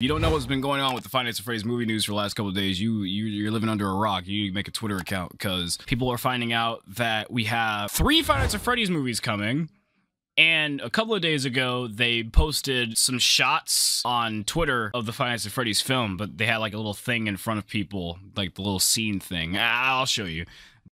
you don't know what's been going on with the Five Nights at Freddy's movie news for the last couple of days, You you're living under a rock. You make a Twitter account because people are finding out that we have three Five Nights at Freddy's movies coming. And a couple of days ago, they posted some shots on Twitter of the Five Nights at Freddy's film, but they had like a little thing in front of people, like the little scene thing. I'll show you.